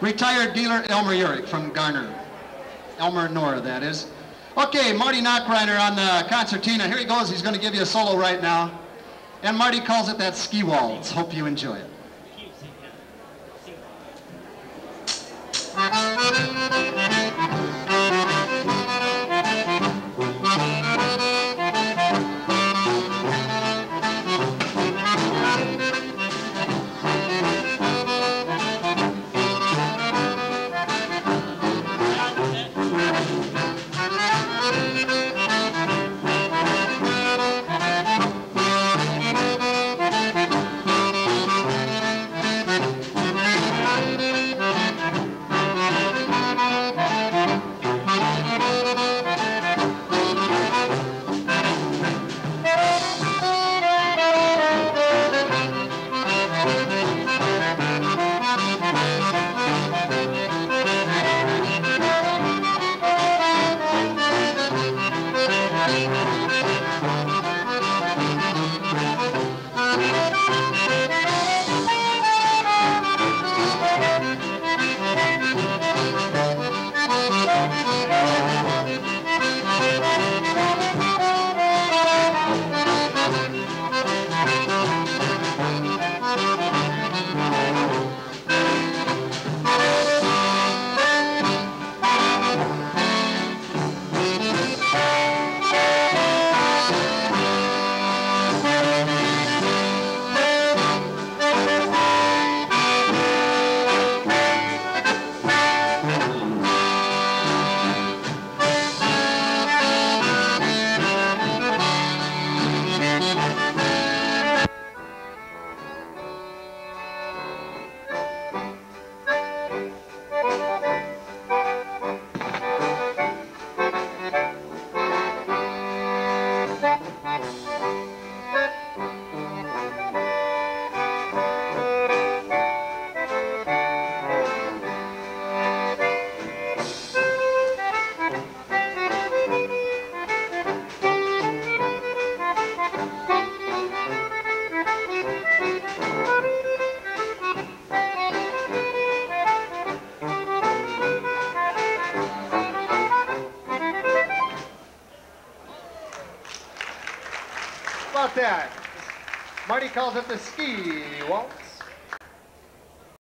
Retired dealer Elmer Urick from Garner. Elmer Nora, that is. Okay, Marty Nachreiner on the concertina. Here he goes. He's going to give you a solo right now. And Marty calls it that ski waltz. Hope you enjoy it. About that? Marty calls it the ski waltz.